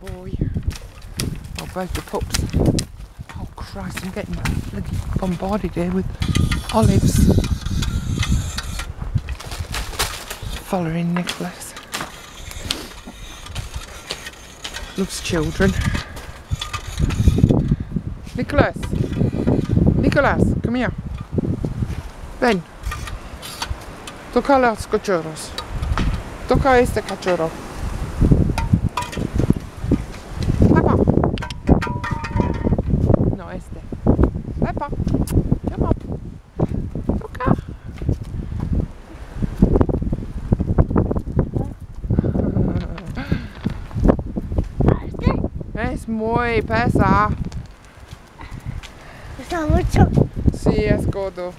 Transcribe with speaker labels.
Speaker 1: Oh, both the pups. Oh Christ, I'm getting bombarded here with olives. Following Nicholas. Loves children. Nicholas! Nicholas, come here. Ven. Toca los cachorros. Toca este cachorro. Es muy pesa.
Speaker 2: Pesa mucho.
Speaker 1: Sí, es gordo.